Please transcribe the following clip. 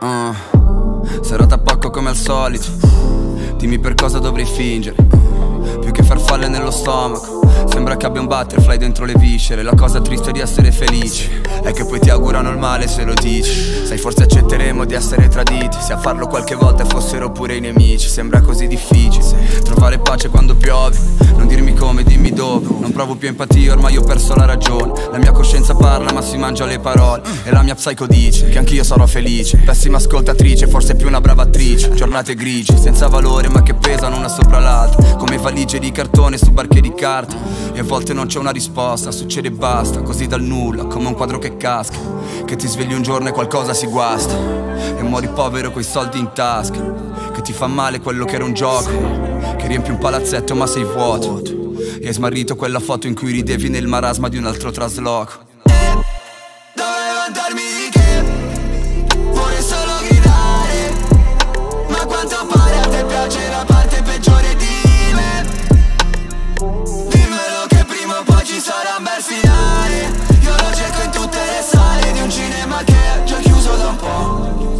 uh, Serata a come al solito. Dimmi per cosa dovrei fingere. Più che farfalle nello stomaco. Sembra che abbia un butterfly dentro le viscere. La cosa triste di essere felici È che poi ti augurano il male se lo dici. Sai forse accetteremo di essere traditi. Se a farlo qualche volta fossero pure i nemici. Sembra così difficile Trovare pace quando piove Non dirmi come, dimmi dove. Non provo più empatia, ormai ho perso la ragione. La mia coscienza parla ma si mangia le parole. E la mia psycho dice che anch'io sarò felice. Pessima ascoltatrice, forse più una brava attrice. Giornate grigie, senza valore ma che pesano una sopra l'altra. Come valigie di cartone su barche di carta. E a volte non c'è una risposta, succede e basta. Così dal nulla, come un quadro che casca. Che ti svegli un giorno e qualcosa si guasta. E muori povero coi soldi in tasca. Che ti fa male quello che era un gioco che riempi un palazzetto ma sei vuoto. E hai smarrito quella foto in cui ridevi nel marasma di un altro trasloco. Dovevo darmi che? Vorrei solo gridare? Ma quanto pare a te piace la parte peggiore di me. Dimmelo che prima o poi ci sarà un bel finale. Io lo cerco in tutte le sale di un cinema che è già chiuso da un po'